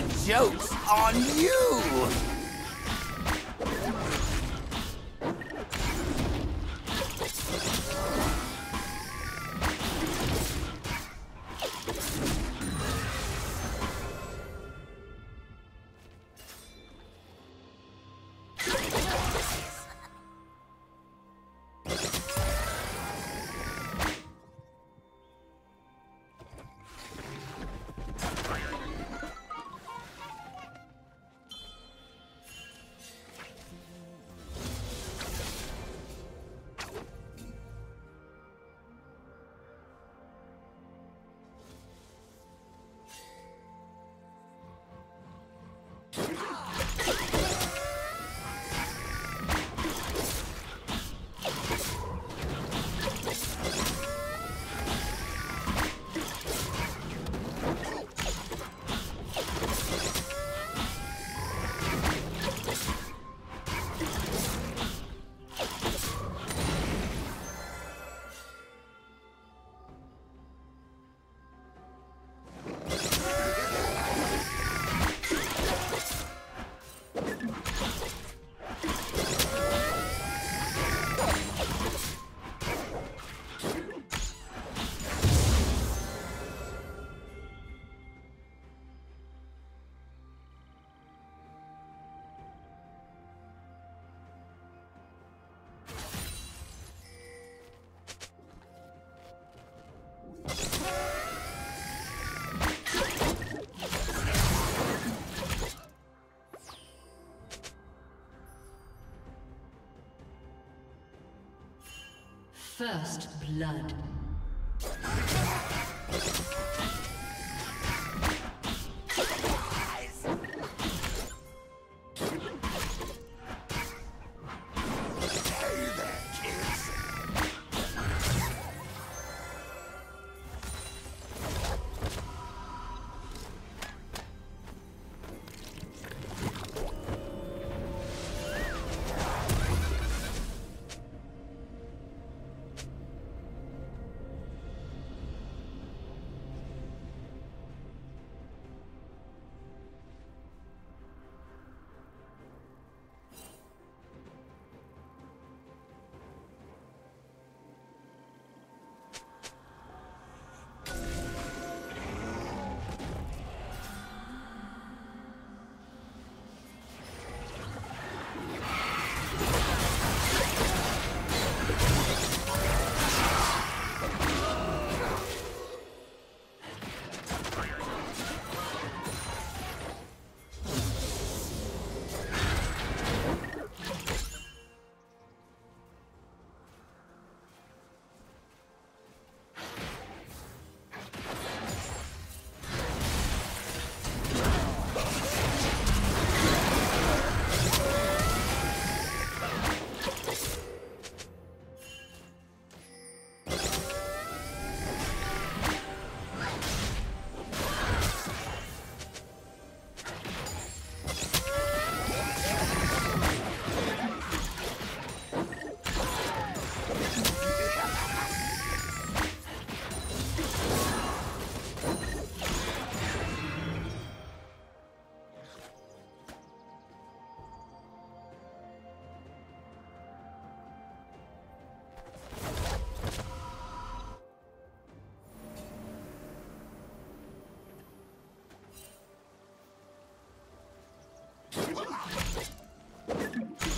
the joke's on you! First blood.